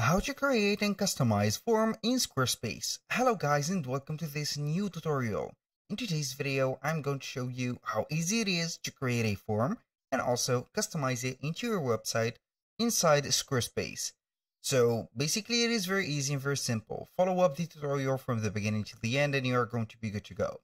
How to create and customize form in Squarespace. Hello guys and welcome to this new tutorial. In today's video, I'm going to show you how easy it is to create a form and also customize it into your website inside Squarespace. So basically it is very easy and very simple. Follow up the tutorial from the beginning to the end and you are going to be good to go.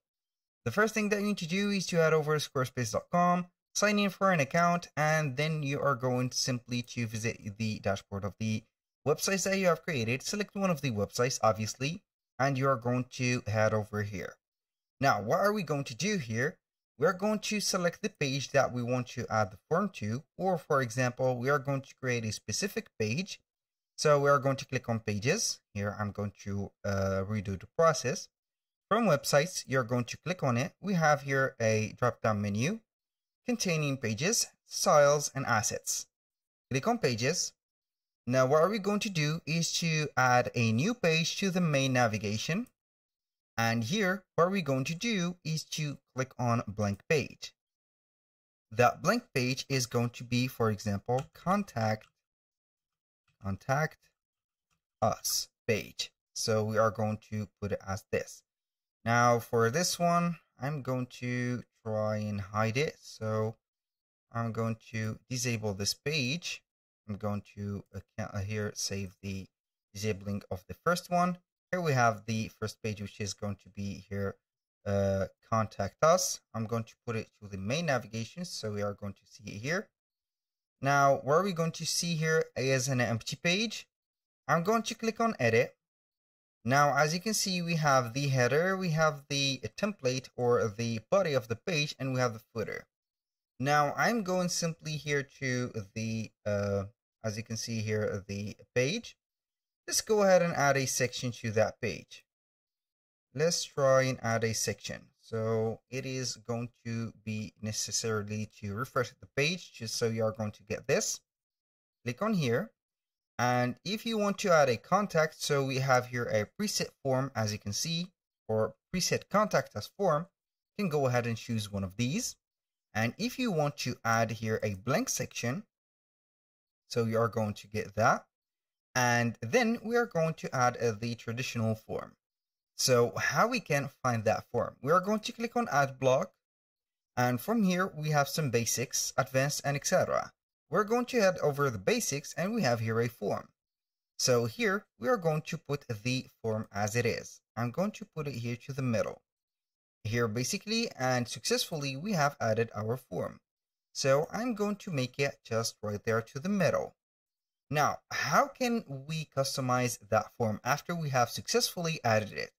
The first thing that you need to do is to head over to squarespace.com, sign in for an account, and then you are going simply to visit the dashboard of the websites that you have created. Select one of the websites, obviously, and you are going to head over here. Now, what are we going to do here? We are going to select the page that we want to add the form to, or for example, we are going to create a specific page. So we are going to click on pages. Here, I'm going to uh, redo the process. From websites, you're going to click on it. We have here a drop-down menu containing pages, styles, and assets. Click on pages. Now what we're we going to do is to add a new page to the main navigation. And here, what we're going to do is to click on blank page. That blank page is going to be, for example, contact, contact us page. So we are going to put it as this. Now for this one, I'm going to try and hide it. So I'm going to disable this page. I'm going to uh, here save the disabling of the first one. Here we have the first page, which is going to be here, uh, contact us. I'm going to put it to the main navigation. So we are going to see it here. Now, what are we going to see here is an empty page. I'm going to click on edit now, as you can see, we have the header, we have the template or the body of the page, and we have the footer. Now, I'm going simply here to the, uh, as you can see here, the page. Let's go ahead and add a section to that page. Let's try and add a section. So it is going to be necessarily to refresh the page just so you are going to get this. Click on here and if you want to add a contact, so we have here a preset form, as you can see, or preset contact as form, you can go ahead and choose one of these. And if you want to add here a blank section, so you are going to get that. And then we are going to add uh, the traditional form. So how we can find that form? We are going to click on add block. And from here, we have some basics, advanced, and etc we're going to head over the basics and we have here a form. So here we are going to put the form as it is. I'm going to put it here to the middle. Here basically and successfully we have added our form. So I'm going to make it just right there to the middle. Now, how can we customize that form after we have successfully added it?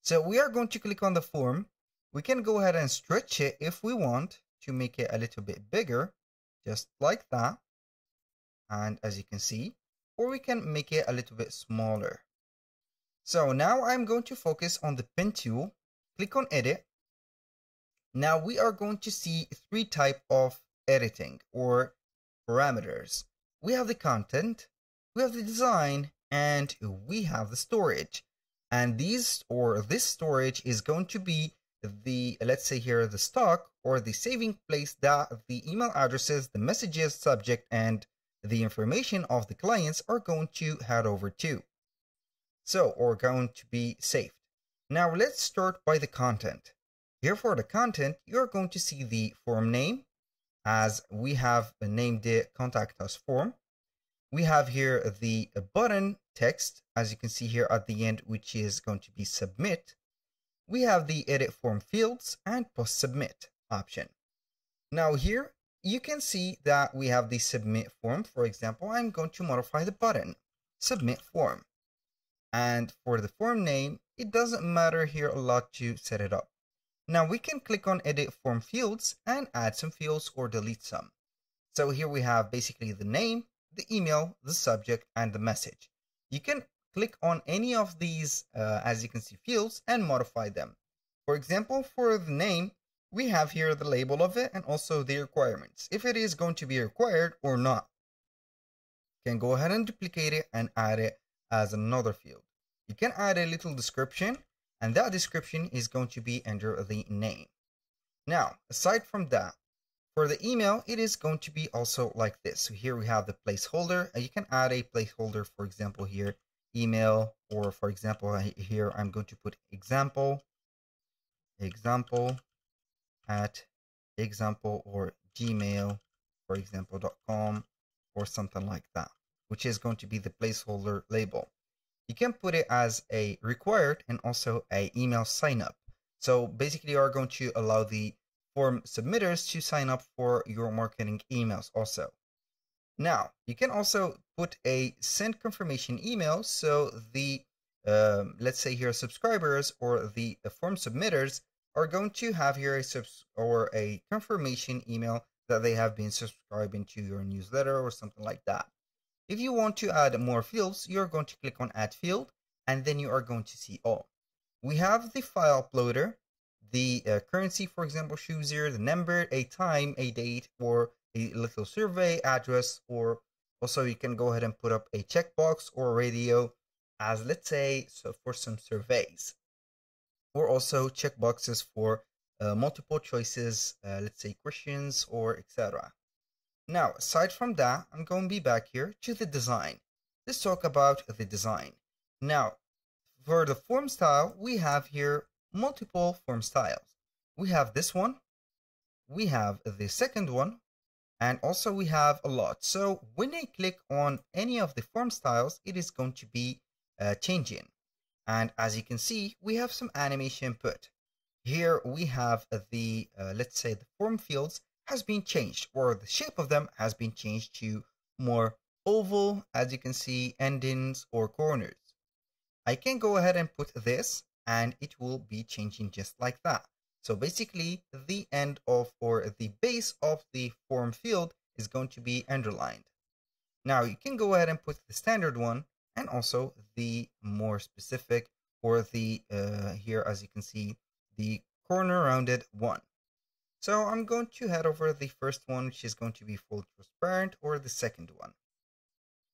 So we are going to click on the form. We can go ahead and stretch it if we want to make it a little bit bigger just like that. And as you can see, or we can make it a little bit smaller. So now I'm going to focus on the pen tool, click on edit. Now we are going to see three type of editing or parameters. We have the content, we have the design, and we have the storage. And these or this storage is going to be the, let's say here, the stock or the saving place that the email addresses, the messages, subject, and the information of the clients are going to head over to. So, or going to be saved. Now let's start by the content. Here for the content, you're going to see the form name as we have named the contact us form. We have here the button text, as you can see here at the end, which is going to be submit we have the edit form fields and post submit option. Now here you can see that we have the submit form. For example, I'm going to modify the button submit form. And for the form name, it doesn't matter here a lot to set it up. Now we can click on edit form fields and add some fields or delete some. So here we have basically the name, the email, the subject, and the message. You can click on any of these, uh, as you can see, fields and modify them. For example, for the name, we have here the label of it and also the requirements, if it is going to be required or not. You can go ahead and duplicate it and add it as another field. You can add a little description and that description is going to be under the name. Now, aside from that, For the email, it is going to be also like this. So here we have the placeholder. You can add a placeholder, for example, here, email, or for example, here I'm going to put example, example at example or gmail, for example.com or something like that, which is going to be the placeholder label. You can put it as a required and also a email sign up. So basically you are going to allow the form submitters to sign up for your marketing emails also. Now, you can also put a send confirmation email so the, um, let's say here, subscribers or the, form submitters are going to have here a subs or a confirmation email that they have been subscribing to your newsletter or something like that. If you want to add more fields, you're going to click on add field and then you are going to see all. We have the file uploader, the uh, currency, for example, shoes here, the number, a time, a date, or a little survey address, or also you can go ahead and put up a checkbox or radio as let's say so for some surveys or also checkboxes for uh, multiple choices, uh, let's say questions or etc. Now, aside from that, I'm going to be back here to the design. Let's talk about the design. Now, for the form style, we have here multiple form styles. We have this one, we have the second one, and also we have a lot. So when I click on any of the form styles, it is going to be uh, changing. And as you can see, we have some animation put. Here we have the, uh, let's say the form fields has been changed or the shape of them has been changed to more oval, as you can see, endings or corners. I can go ahead and put this and it will be changing just like that. So basically the end of or the base of the form field is going to be underlined. Now you can go ahead and put the standard one and also the more specific or the uh, here as you can see the corner rounded one. So I'm going to head over the first one which is going to be full transparent or the second one.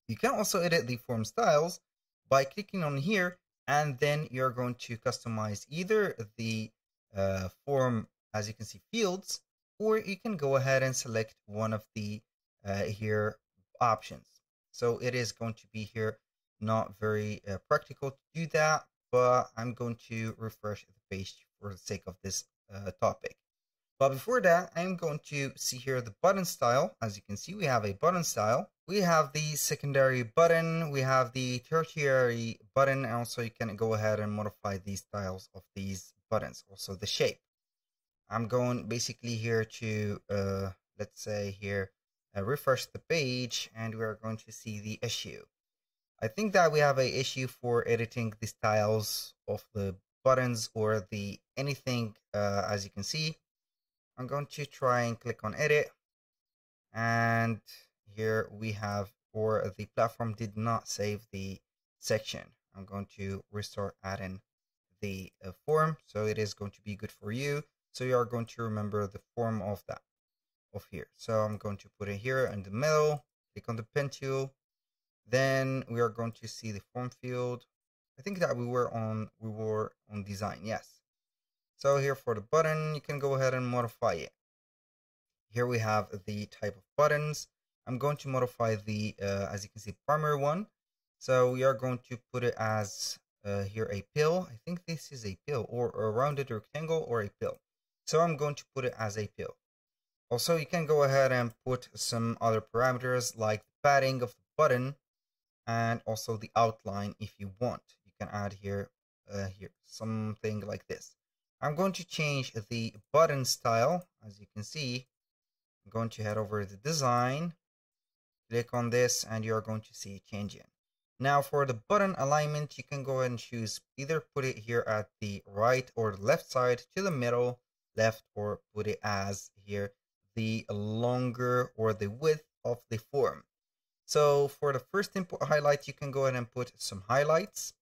You can also edit the form styles by clicking on here and then you're going to customize either the uh, form as you can see fields or you can go ahead and select one of the uh, here options. So it is going to be here not very uh, practical to do that, but I'm going to refresh the page for the sake of this uh, topic. But before that, I'm going to see here the button style. As you can see, we have a button style. We have the secondary button, we have the tertiary button, and also you can go ahead and modify these styles of these buttons, also the shape. I'm going basically here to, uh, let's say here, uh, refresh the page, and we are going to see the issue. I think that we have a issue for editing the styles of the buttons or the anything uh, as you can see. I'm going to try and click on edit and here we have or the platform did not save the section. I'm going to restart adding the uh, form so it is going to be good for you. So you are going to remember the form of that of here. So I'm going to put it here in the middle, click on the pen tool, then we are going to see the form field. I think that we were on we were on design, yes. So here for the button, you can go ahead and modify it. Here we have the type of buttons. I'm going to modify the, uh, as you can see, primary one. So we are going to put it as uh, here a pill. I think this is a pill or a rounded rectangle or a pill. So I'm going to put it as a pill. Also, you can go ahead and put some other parameters like the padding of the button and also the outline if you want. You can add here, uh, here something like this. I'm going to change the button style. As you can see, I'm going to head over to the design, click on this, and you're going to see it changing. Now for the button alignment, you can go ahead and choose either put it here at the right or left side to the middle, left, or put it as here the longer or the width of the form. So for the first input highlight, you can go ahead and put some highlights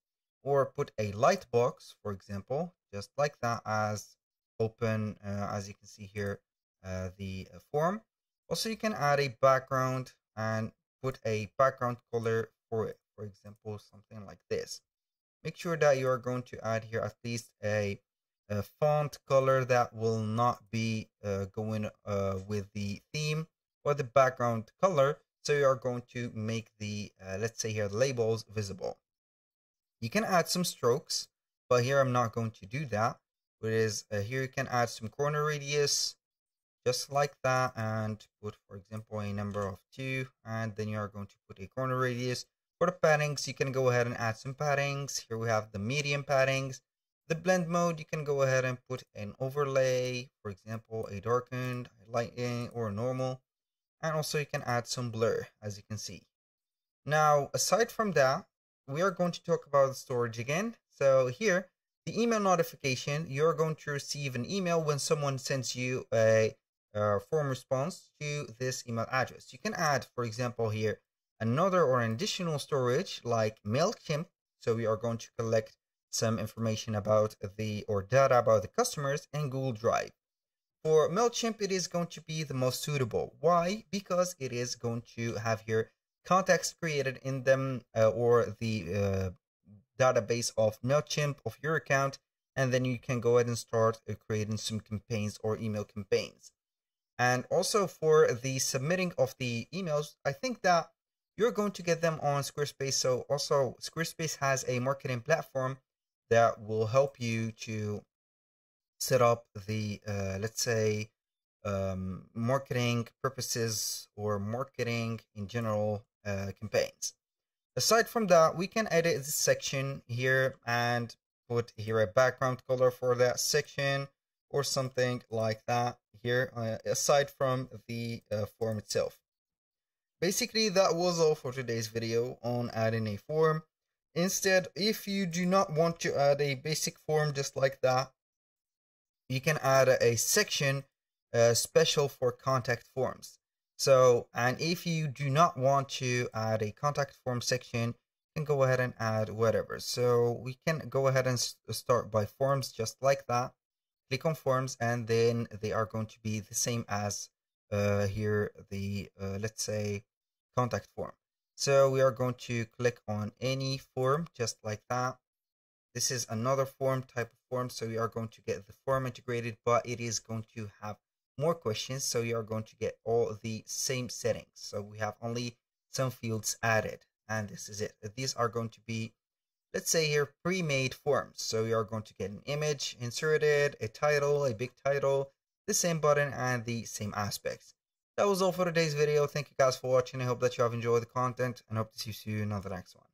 or put a light box, for example, just like that as open, uh, as you can see here, uh, the uh, form. Also, you can add a background and put a background color for it. For example, something like this. Make sure that you are going to add here at least a, a font color that will not be uh, going uh, with the theme or the background color. So you are going to make the, uh, let's say here, labels visible. You can add some strokes, but here I'm not going to do that. Whereas uh, here you can add some corner radius, just like that, and put, for example, a number of two, and then you are going to put a corner radius. For the paddings, you can go ahead and add some paddings. Here we have the medium paddings. The blend mode, you can go ahead and put an overlay, for example, a darkened, a or normal and also you can add some blur as you can see. Now, aside from that, we are going to talk about storage again. So here, the email notification, you're going to receive an email when someone sends you a, a form response to this email address. You can add, for example, here, another or additional storage like MailChimp. So we are going to collect some information about the or data about the customers in Google Drive. For MailChimp, it is going to be the most suitable. Why? Because it is going to have here contacts created in them uh, or the uh, database of MailChimp of your account. And then you can go ahead and start uh, creating some campaigns or email campaigns. And also for the submitting of the emails, I think that you're going to get them on Squarespace. So also Squarespace has a marketing platform that will help you to set up the uh, let's say um, marketing purposes or marketing in general uh, campaigns. Aside from that, we can edit this section here and put here a background color for that section or something like that here uh, aside from the uh, form itself. Basically, that was all for today's video on adding a form. Instead, if you do not want to add a basic form just like that, you can add a, section uh, special for contact forms. So, and if you do not want to add a contact form section, you can go ahead and add whatever. So we can go ahead and start by forms just like that. Click on forms and then they are going to be the same as uh, here the, uh, let's say, contact form. So we are going to click on any form just like that. This is another form type of form. So we are going to get the form integrated, but it is going to have more questions. So you are going to get all the same settings. So we have only some fields added and this is it. These are going to be, let's say here, pre-made forms. So you are going to get an image inserted, a title, a big title, the same button and the same aspects. That was all for today's video. Thank you guys for watching. I hope that you have enjoyed the content and hope to see you in the next one.